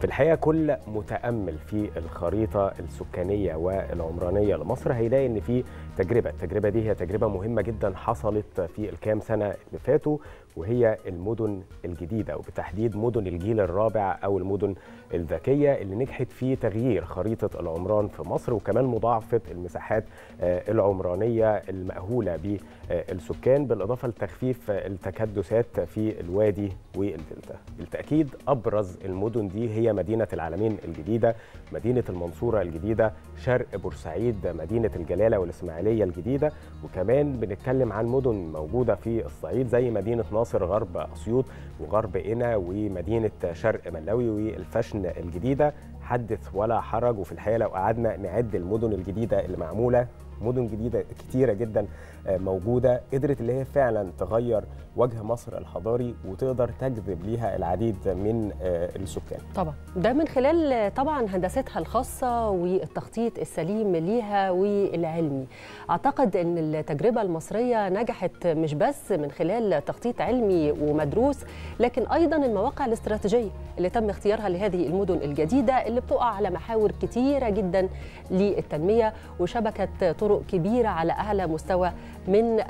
في الحقيقة كل متأمل في الخريطة السكانية والعمرانية لمصر هيلاقي إن في تجربة التجربة دي هي تجربة مهمة جدا حصلت في الكام سنة اللي فاتوا وهي المدن الجديدة وبتحديد مدن الجيل الرابع أو المدن الذكية اللي نجحت في تغيير خريطة العمران في مصر وكمان مضاعفة المساحات العمرانية المأهولة بالسكان بالإضافة لتخفيف التكدسات في الوادي والدلتا. بالتأكيد أبرز المدن دي هي مدينة العالمين الجديدة، مدينة المنصورة الجديدة، شرق بورسعيد، مدينة الجلالة والإسماعيلية الجديدة، وكمان بنتكلم عن مدن موجودة في الصعيد زي مدينة ناصر غرب أسيوط وغرب قنا ومدينة شرق ملاوي والفشن الجديدة. حدث ولا حرج وفي الحقيقة لو قعدنا نعد المدن الجديدة اللي معموله مدن جديدة كتيرة جدا موجودة قدرت اللي هي فعلا تغير وجه مصر الحضاري وتقدر تجذب ليها العديد من السكان. طبعا ده من خلال طبعا هندستها الخاصة والتخطيط السليم ليها والعلمي. أعتقد إن التجربة المصرية نجحت مش بس من خلال تخطيط علمي ومدروس لكن أيضا المواقع الاستراتيجية اللي تم اختيارها لهذه المدن الجديدة اللي بتقع على محاور كتيرة جدا للتنمية وشبكة طرق كبيرة على أعلى مستوى من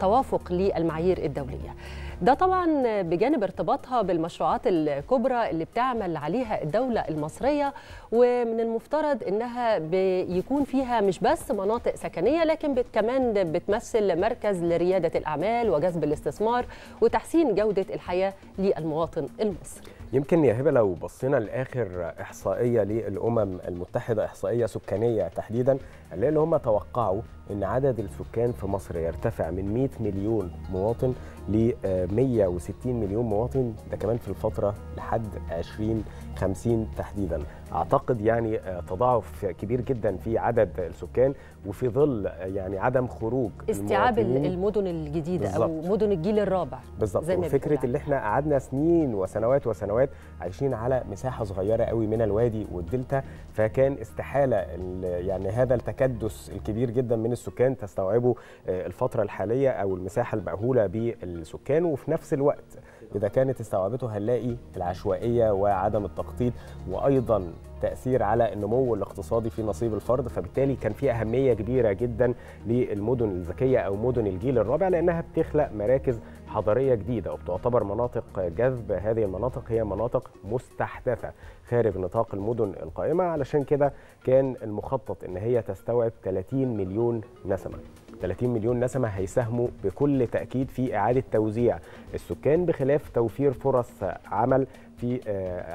توافق للمعايير الدولية. ده طبعا بجانب ارتباطها بالمشروعات الكبرى اللي بتعمل عليها الدولة المصرية ومن المفترض إنها بيكون فيها مش بس مناطق سكنية لكن كمان بتمثل مركز لريادة الأعمال وجذب الاستثمار وتحسين جودة الحياة للمواطن المصري يمكن يا هبة لو بصينا لآخر إحصائية للأمم المتحدة إحصائية سكانية تحديدا هنلاقي ان هم توقعوا إن عدد السكان في مصر يرتفع من 100 مليون مواطن ل 160 مليون مواطن. ده كمان في الفترة لحد 2050 تحديدا. أعتقد يعني تضاعف كبير جدا في عدد السكان وفي ظل يعني عدم خروج استيعاب المدن الجديدة بالزبط. أو مدن الجيل الرابع بالظبط. وفكرة اللي إحنا قعدنا سنين وسنوات وسنوات عايشين على مساحة صغيرة قوي من الوادي والدلتا فكان استحالة يعني هذا التكدس الكبير جدا من السكان تستوعبه الفترة الحالية أو المساحة المأهولة بالسكان وفي نفس الوقت إذا كانت استوعبته هنلاقي العشوائية وعدم التخطيط وأيضا تأثير على النمو الاقتصادي في نصيب الفرد فبالتالي كان في أهمية كبيرة جدا للمدن الذكية أو مدن الجيل الرابع لأنها بتخلق مراكز حضارية جديدة وبتعتبر مناطق جذب. هذه المناطق هي مناطق مستحدثة خارج نطاق المدن القائمة. علشان كده كان المخطط إن هي تستوعب 30 مليون نسمة. 30 مليون نسمة هيساهموا بكل تأكيد في إعادة توزيع السكان بخلاف توفير فرص عمل في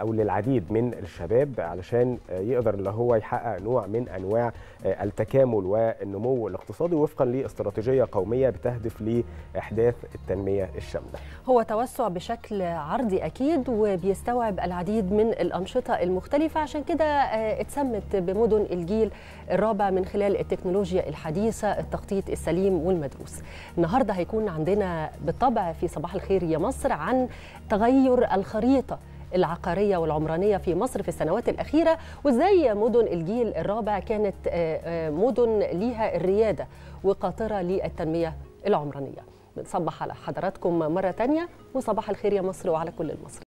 أو للعديد من الشباب علشان يقدر اللي هو يحقق نوع من أنواع التكامل والنمو الاقتصادي وفقا لاستراتيجية قومية بتهدف لإحداث التنمية الشاملة. هو توسع بشكل عرضي أكيد وبيستوعب العديد من الأنشطة المختلفة عشان كده اتسمت بمدن الجيل الرابع من خلال التكنولوجيا الحديثة، التخطيط السليم والمدروس. النهارده هيكون عندنا بالطبع في صباح الخير يا مصر عن تغير الخريطة العقارية والعمرانية في مصر في السنوات الأخيرة وإزاي مدن الجيل الرابع كانت مدن ليها الريادة وقاطرة للتنمية العمرانية. بنصبح على حضراتكم مرة تانية وصباح الخير يا مصر وعلى كل المصري